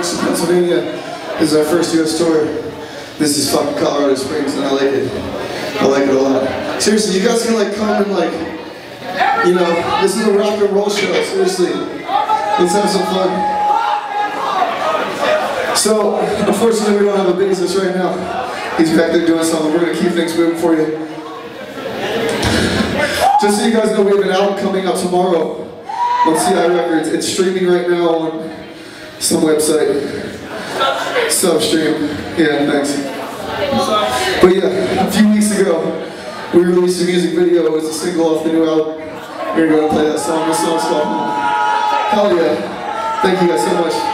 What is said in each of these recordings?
Pennsylvania. This is our first U.S. tour. This is fucking Colorado Springs, and I like it. I like it a lot. Seriously, you guys can like come and like, you know, this is a rock and roll show. Seriously, let's have some fun. So, unfortunately, we don't have a bassist right now. He's back there doing something. We're gonna keep things moving for you. Just so you guys know, we have an album coming out tomorrow on CI Records. It's streaming right now on some website. Substream. Yeah, thanks. But yeah, a few weeks ago, we released a music video. It was a single off the new album. We're gonna go play that song. This song's called Hell Yeah. Thank you guys so much.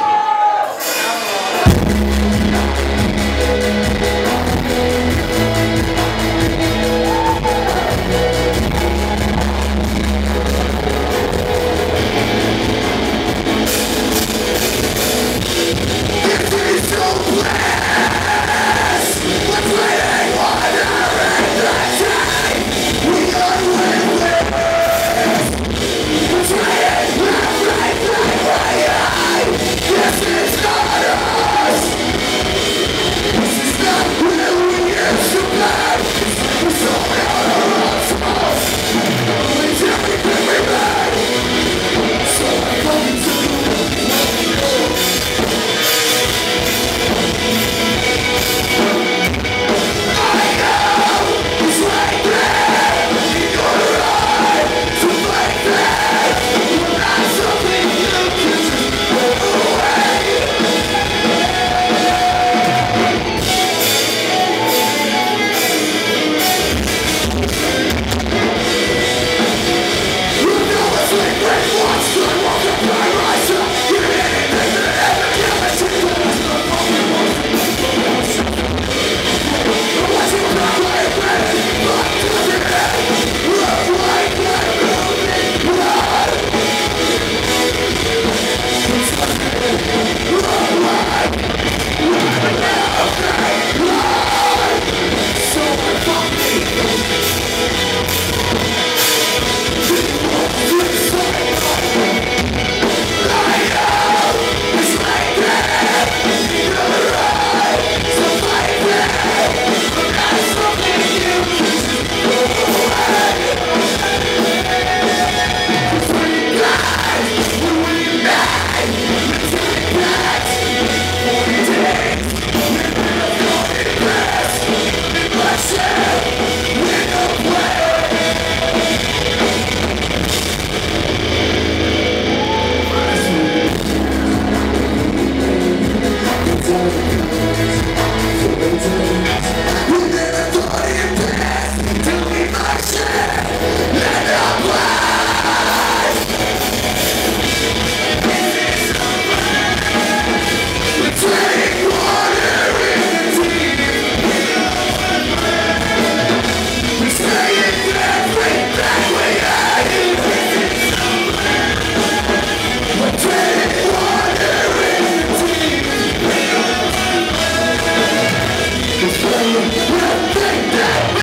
Yeah.